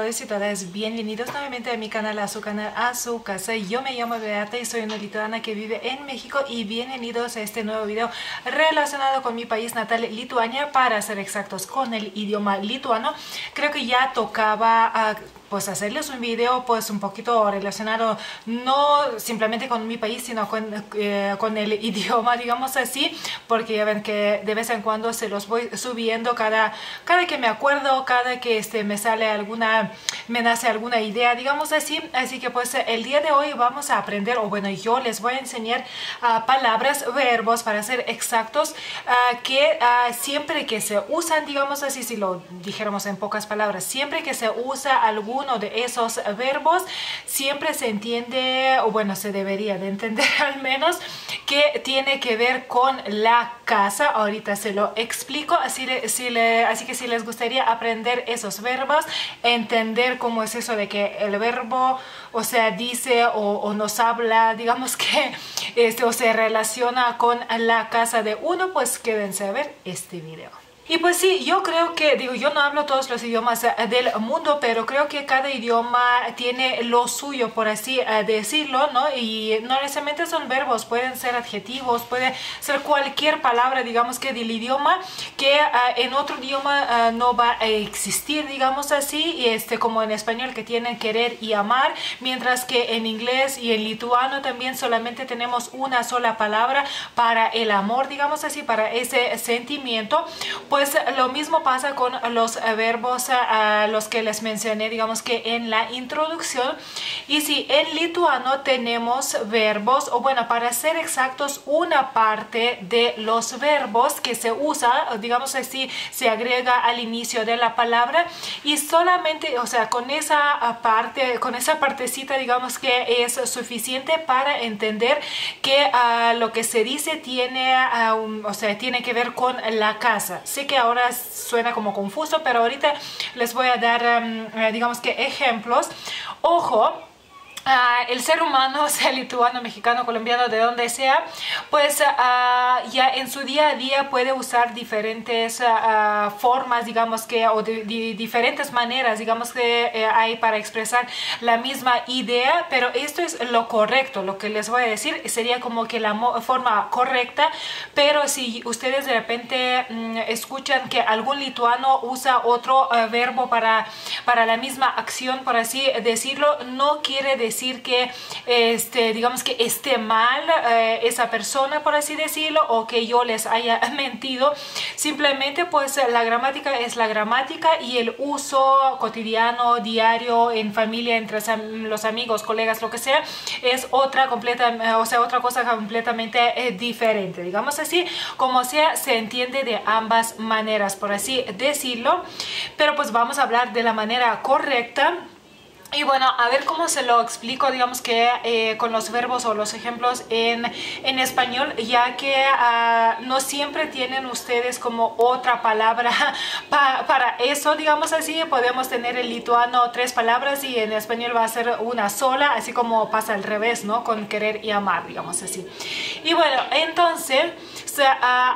todos y todas, bienvenidos nuevamente a mi canal, a su canal, a su casa. Yo me llamo Beata y soy una lituana que vive en México y bienvenidos a este nuevo video relacionado con mi país natal, Lituania, para ser exactos con el idioma lituano. Creo que ya tocaba... Uh, pues hacerles un video pues un poquito relacionado no simplemente con mi país sino con, eh, con el idioma digamos así porque ya ven que de vez en cuando se los voy subiendo cada, cada que me acuerdo cada que este, me sale alguna me nace alguna idea digamos así. Así que pues el día de hoy vamos a aprender o bueno yo les voy a enseñar uh, palabras verbos para ser exactos uh, que uh, siempre que se usan digamos así si lo dijéramos en pocas palabras siempre que se usa algún uno de esos verbos siempre se entiende, o bueno, se debería de entender al menos, que tiene que ver con la casa. Ahorita se lo explico, así, si le, así que si les gustaría aprender esos verbos, entender cómo es eso de que el verbo, o sea, dice o, o nos habla, digamos que este, o se relaciona con la casa de uno, pues quédense a ver este video. Y pues sí, yo creo que, digo, yo no hablo todos los idiomas eh, del mundo, pero creo que cada idioma tiene lo suyo, por así eh, decirlo, ¿no? Y no necesariamente son verbos, pueden ser adjetivos, puede ser cualquier palabra, digamos que del idioma, que eh, en otro idioma no va a existir, digamos así, este, como en español que tienen querer y amar, mientras que en inglés y en lituano también solamente tenemos una sola palabra para el amor, digamos así, para ese sentimiento. Pues pues lo mismo pasa con los verbos a los que les mencioné, digamos que en la introducción. Y si en lituano tenemos verbos, o bueno, para ser exactos, una parte de los verbos que se usa, digamos así, se agrega al inicio de la palabra y solamente, o sea, con esa parte, con esa partecita, digamos que es suficiente para entender que uh, lo que se dice tiene, un, o sea, tiene que ver con la casa. Que ahora suena como confuso, pero ahorita les voy a dar, um, digamos que ejemplos. Ojo, Uh, el ser humano, sea lituano, mexicano, colombiano, de donde sea, pues uh, ya en su día a día puede usar diferentes uh, formas, digamos que, o de, de, diferentes maneras, digamos que eh, hay para expresar la misma idea, pero esto es lo correcto, lo que les voy a decir sería como que la forma correcta, pero si ustedes de repente um, escuchan que algún lituano usa otro verbo para, para la misma acción, por así decirlo, no quiere decir decir que, este, digamos que esté mal eh, esa persona, por así decirlo, o que yo les haya mentido. Simplemente, pues la gramática es la gramática y el uso cotidiano, diario, en familia, entre los amigos, colegas, lo que sea, es otra completa, o sea, otra cosa completamente eh, diferente. Digamos así, como sea, se entiende de ambas maneras, por así decirlo. Pero pues vamos a hablar de la manera correcta y bueno, a ver cómo se lo explico, digamos que eh, con los verbos o los ejemplos en, en español, ya que uh, no siempre tienen ustedes como otra palabra pa, para eso, digamos así. Podemos tener en lituano tres palabras y en español va a ser una sola, así como pasa al revés, ¿no? Con querer y amar, digamos así. Y bueno, entonces uh,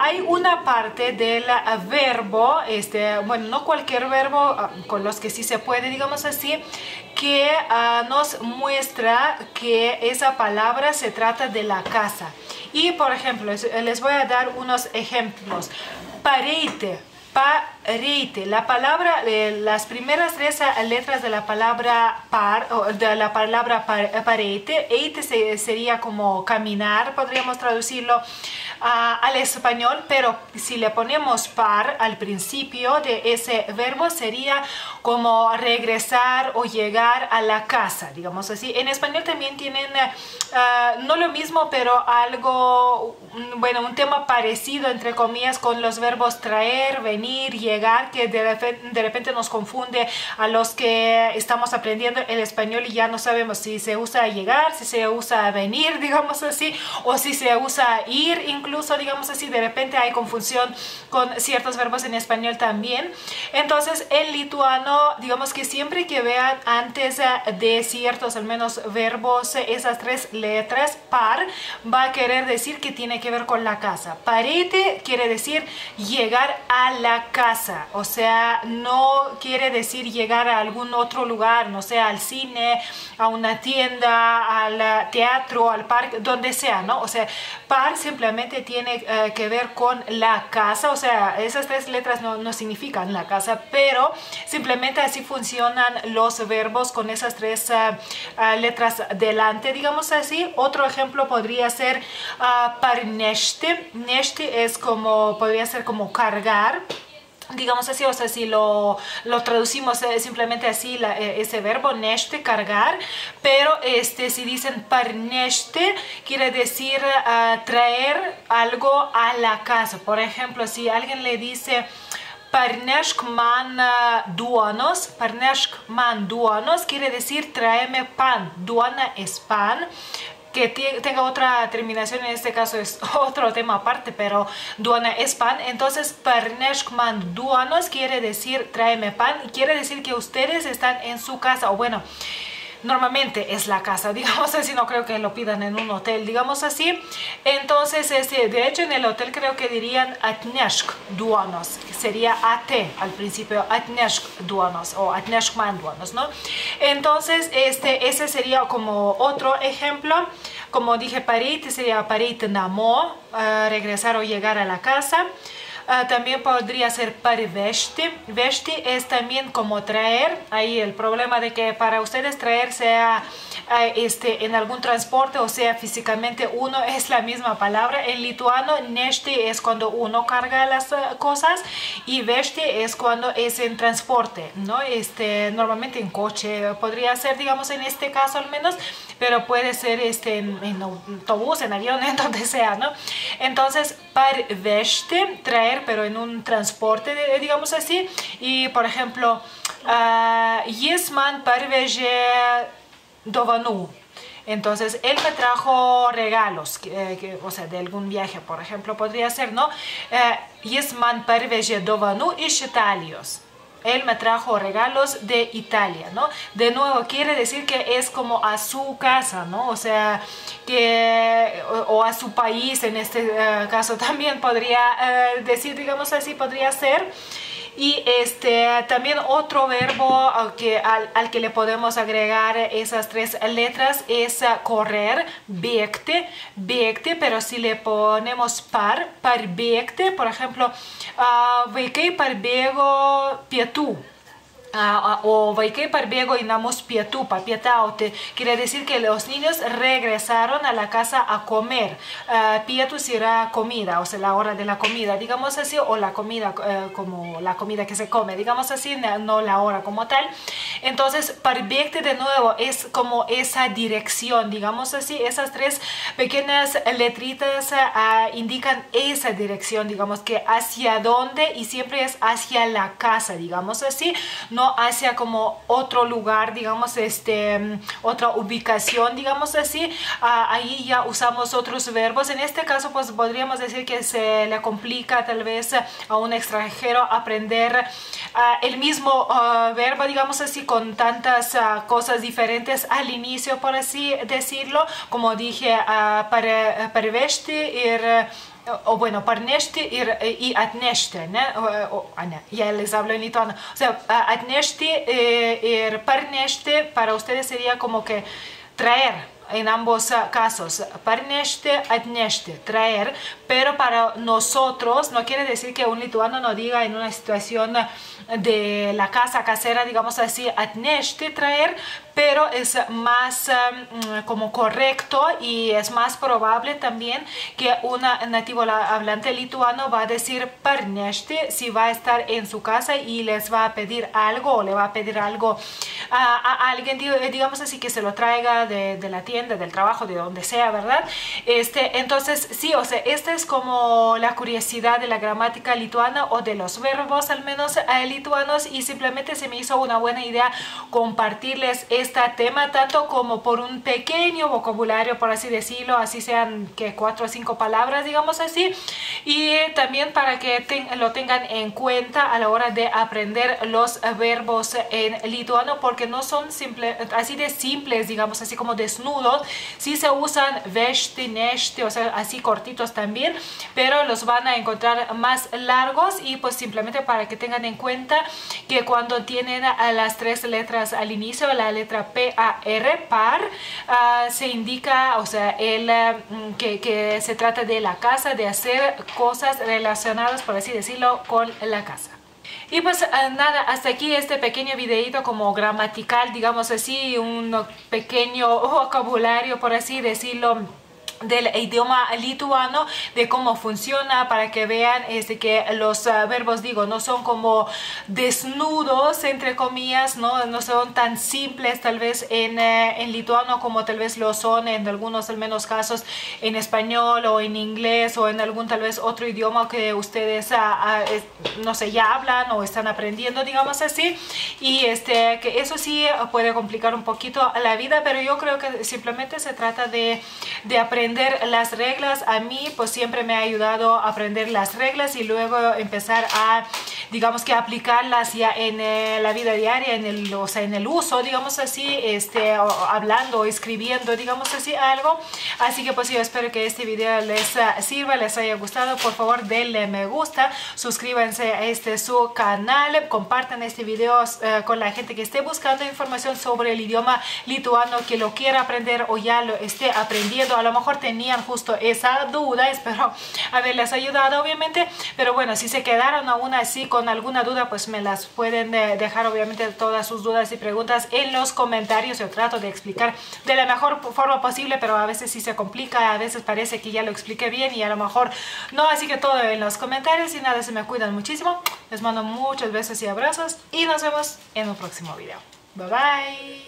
hay una parte del verbo, este, bueno, no cualquier verbo, uh, con los que sí se puede, digamos así, que uh, nos muestra que esa palabra se trata de la casa. Y por ejemplo, les voy a dar unos ejemplos. Pareite, pareite. La palabra, eh, las primeras tres letras de la palabra par, de la palabra pareite, eite sería como caminar, podríamos traducirlo al español, pero si le ponemos par al principio de ese verbo sería como regresar o llegar a la casa, digamos así. En español también tienen, uh, no lo mismo, pero algo, bueno, un tema parecido, entre comillas, con los verbos traer, venir, llegar, que de de repente nos confunde a los que estamos aprendiendo el español y ya no sabemos si se usa llegar, si se usa venir, digamos así, o si se usa ir incluso incluso, digamos así, de repente hay confusión con ciertos verbos en español también. Entonces, en lituano, digamos que siempre que vean antes de ciertos, al menos verbos, esas tres letras, par, va a querer decir que tiene que ver con la casa. Parete quiere decir llegar a la casa, o sea, no quiere decir llegar a algún otro lugar, no sea al cine, a una tienda, al teatro, al parque, donde sea, ¿no? O sea, par simplemente tiene eh, que ver con la casa, o sea, esas tres letras no, significan la casa, pero simplemente así funcionan los verbos con esas tres eh, eh, letras delante, digamos así. Otro ejemplo podría ser uh, es como, podría ser como cargar digamos así, o sea, si lo, lo traducimos eh, simplemente así, eh, ese verbo, neste, cargar, pero este, si dicen par neste, quiere decir ah, traer algo a la casa. Por ejemplo, si alguien le dice, Parneshk man ah, duanos, parneshk man duanos quiere decir tráeme pan, duana es pan, que tenga otra terminación, en este caso es otro tema aparte, pero duana es pan. Entonces, parneshkman duanos quiere decir tráeme pan y quiere decir que ustedes están en su casa o bueno, normalmente es la casa, digamos así, no creo que lo pidan en un hotel, digamos así. Entonces, este, de hecho en el hotel creo que dirían atneshk duanos, sería at al principio, atneshk duanos o atneshkman duanos, ¿no? Entonces, este, ese sería como otro ejemplo. Como dije, parit sería parit namo, uh, regresar o llegar a la casa. Ah, también podría ser parvesti. Vesti es también como traer. Ahí el problema de que para ustedes traer sea este, en algún transporte o sea físicamente uno es la misma palabra. En lituano nesti es cuando uno carga las ah, cosas y vesti es cuando es en transporte, ¿no? Este, normalmente en coche podría ser, digamos en este caso al menos, pero puede ser este, en, autobús, en avión, en donde sea, ¿no? Entonces, parvesti, traer pero en un transporte, digamos así. Y, por ejemplo, uh, Jis man dovanú. Entonces, él me trajo regalos, que, o sea, de algún viaje, por ejemplo, podría ser, ¿no? Jis man parvežė dovanų iš Italijos él me trajo regalos de Italia, ¿no? De nuevo, quiere decir que es como a su casa, ¿no? O sea, que, o, a su país en este eh, caso también podría eh, decir, digamos así, podría ser. Y este, también otro verbo que, al, que le podemos agregar esas tres letras es correr, biekte, biekte, pero si le ponemos par, par biekte, por ejemplo, uh, parbėgo pietų o vaikai parbėgo į namus pietų, papietauti. Quiere decir que los niños regresaron a la casa a comer. Uh, pietus era comida, o sea, la hora de la comida, digamos así, o la comida uh, como la comida que se come, digamos así, no la hora como tal. Entonces, parbėgti de nuevo es como esa dirección, digamos así, esas tres pequeñas letritas indican esa dirección, digamos que hacia dónde y siempre es hacia la casa, digamos así. No hacia como otro lugar, digamos, este, mm, otra ubicación, digamos así. Ah, ahí ya usamos otros verbos. En este caso, pues podríamos decir que se le complica tal vez a un extranjero aprender ah, el mismo ah, verbo, digamos así, con tantas cosas diferentes al inicio, por así decirlo. Como dije, para, para o bueno, parnešti ir, y atnešti, ne? O, o, ne, ya les hablo en lituano. O sea, atnešti eh, ir parnešti para ustedes sería como que traer, en ambos casos, parnešti, atnešti, traer, pero para nosotros no quiere decir que un lituano no diga en una situación de la casa casera, digamos así, atnešti, traer, pero es más um, como correcto y es más probable también que una nativo hablante lituano va a decir parnešti si va a estar en su casa y les va a pedir algo o le va a pedir algo a, alguien, digamos así, que se lo traiga de, de, la tienda, del trabajo, de donde sea, ¿verdad? Este, entonces, sí, o sea, esta es como la curiosidad de la gramática lituana o de los verbos al menos eh, lituanos y simplemente se me hizo una buena idea compartirles este tema, tanto como por un pequeño vocabulario, por así decirlo, así sean que cuatro o cinco palabras, digamos así, y también para que lo tengan en cuenta a la hora de aprender los verbos en lituano, porque no son simple, así de simples, digamos así como desnudos, sí se usan vesti, nesti, o sea, así cortitos también, pero los van a encontrar más largos y pues simplemente para que tengan en cuenta que cuando tienen las tres letras al inicio, la letra P, A, R, par, ah, se indica, o sea, el, mm, que se trata de la casa, de hacer cosas relacionadas, por así decirlo, con la casa. Y pues ah, nada, hasta aquí este pequeño videito como gramatical, digamos así, un pequeño vocabulario, por así decirlo, del idioma lituano de cómo funciona para que vean este que los ah, verbos digo no son como desnudos entre comillas no no son tan simples tal vez en, eh, en lituano como tal vez lo son en algunos al menos casos en español o en inglés o en algún tal vez otro idioma que ustedes ah, no sé ya hablan o están aprendiendo digamos así. Y este que eso sí puede complicar un poquito la vida pero yo creo que simplemente se trata de, de aprender las reglas. A mí pues siempre me ha ayudado a aprender las reglas y luego empezar a digamos que aplicarlas ya en eh, la vida diaria en el o sea en el uso digamos así este hablando o escribiendo digamos así algo. Así que pues yo espero que este video les ah, sirva les haya gustado. Por favor denle me gusta suscríbanse a este su canal compartan este video eh, con la gente que esté buscando información sobre el idioma lituano que lo quiera aprender o ya lo esté aprendiendo. A lo mejor tenían justo esa duda. Espero haberles ayudado, obviamente. Pero bueno, si se quedaron aún así con alguna duda, pues me las pueden eh, dejar, obviamente, todas sus dudas y preguntas en los comentarios. Yo trato de explicar de la mejor forma posible, pero a veces sí se complica, a veces parece que ya lo expliqué bien y a lo mejor no. Así que todo en los comentarios y nada, se me cuidan muchísimo. Les mando muchos besos y abrazos y nos vemos en un próximo video. Bye bye.